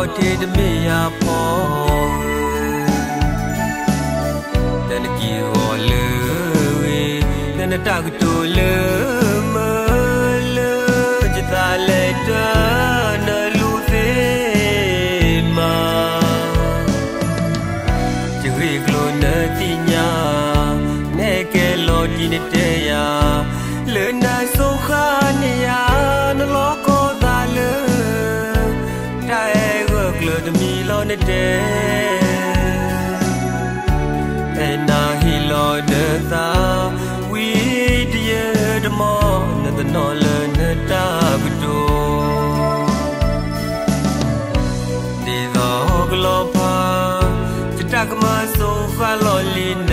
ခေါ်တဲ့တမေရပေါ်တန်ကီဟောလေဝေတန်တကတူလေ မီလောနေတဲ့နာဟီလောဒတာဝီတရဒမောနတနောလနတာဘဒိုဒီသောဂလောပါစတကမဆိုဖာလောလီန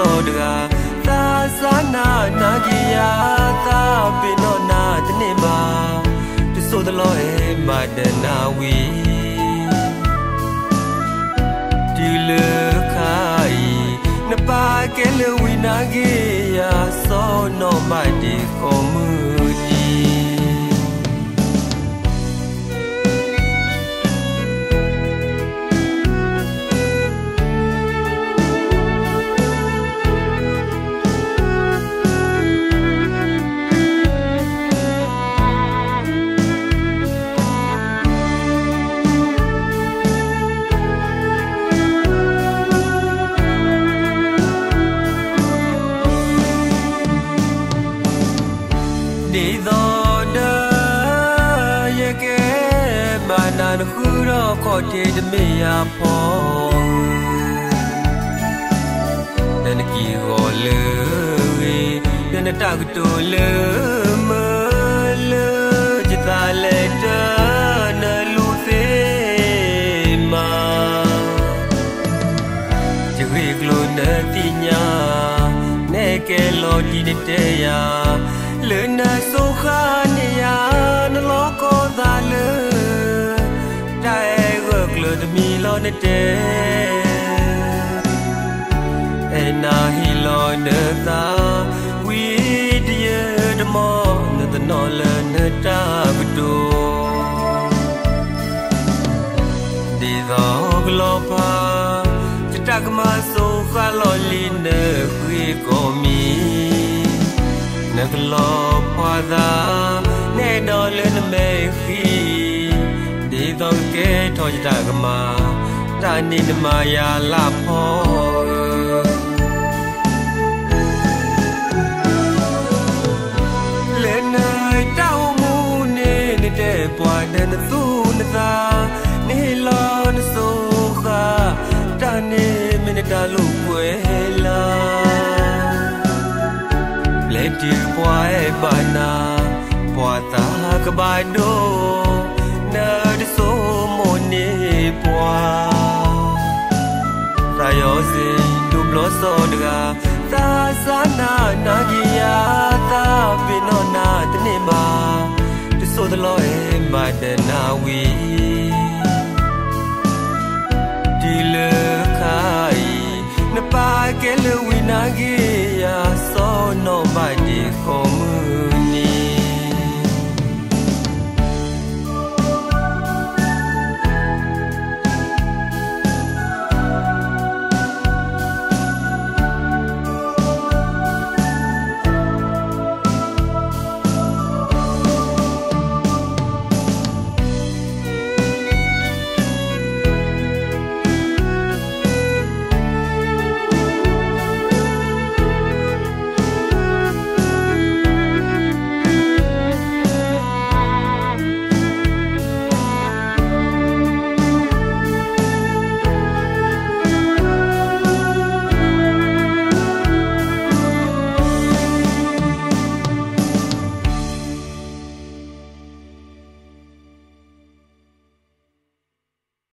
ဘလစောဒကသာသနာနာကြီးယာသာပိနောနာတနေပါတဆိုတလောအေမဒနာဝီ ဒီတော်ဒယကေဘာနာနခုရောခေါ်တေတမေယာဖောတန်ကီရောလေဝေတန်တကတိုလေမလေจิตာလေတနလူသေးမာဒီရေကလုံးတဲ့ညာနေကဲလော်ဒီတဲ့ရာ လေနာဆိုခါနေယာနလောကိုသာလေတိုင်ဝကလဒမီလောနေတဲ့အနာဟီလောနေတာဝီဒီယဒမောနတနောလနတာ လောပွာသာနေတော်လင်းမေခီဒီတော့ကဲထောကြတာကမာတာနိနမယာလာဖော လေတီပွားပါနာပွာတာကဘာဒိုနာဒဆိုမိုနေပွာသာယောစင်ဒုဘလစောဒကသာသနာနာကြီးယာသာပိနောနာတနေမာတဆိုတလောအေမဒနာဝီဒီလေခိုင်နပါကဲလဝိနာကြီး como